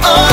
oh,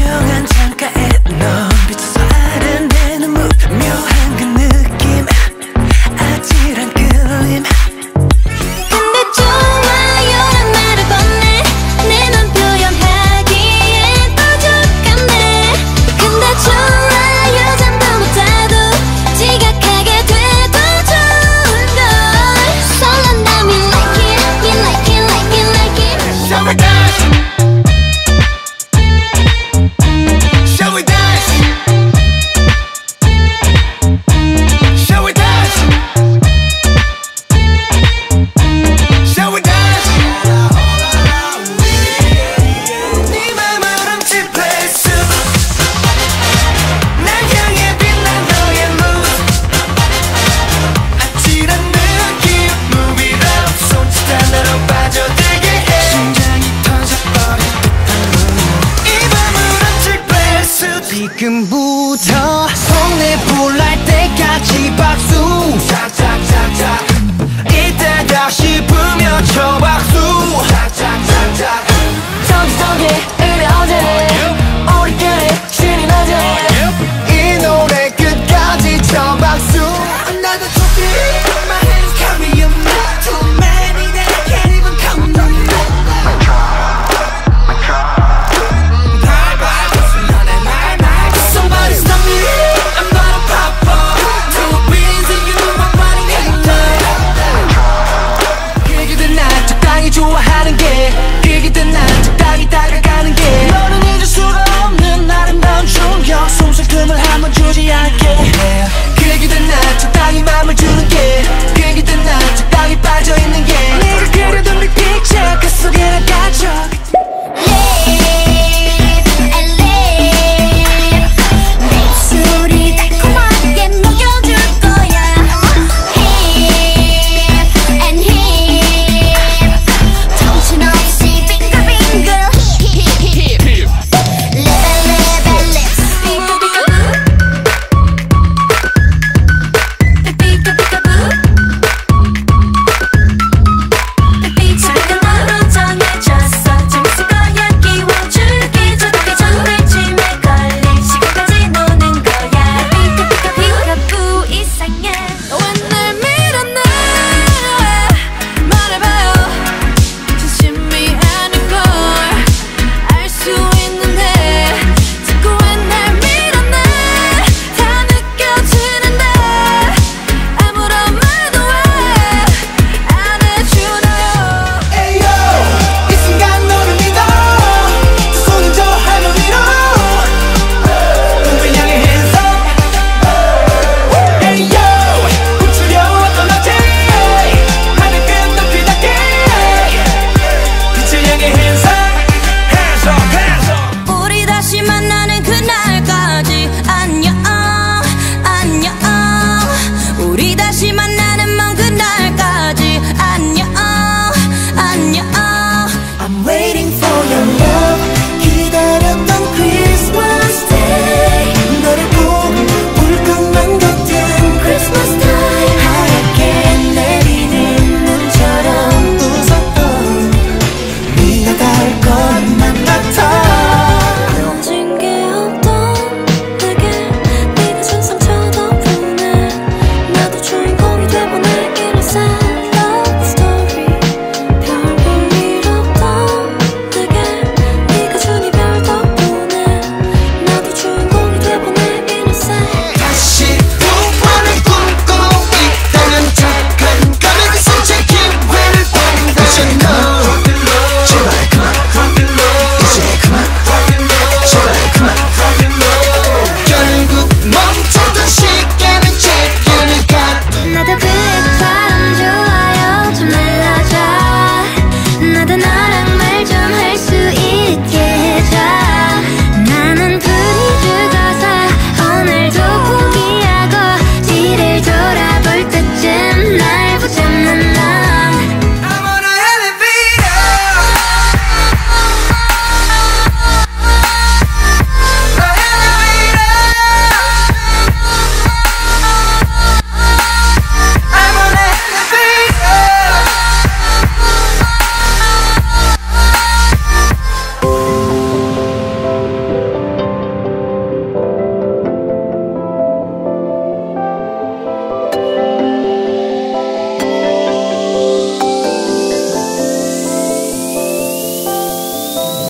조용한 창가에 너